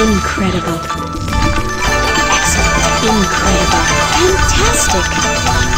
Incredible. Excellent. Incredible. Fantastic.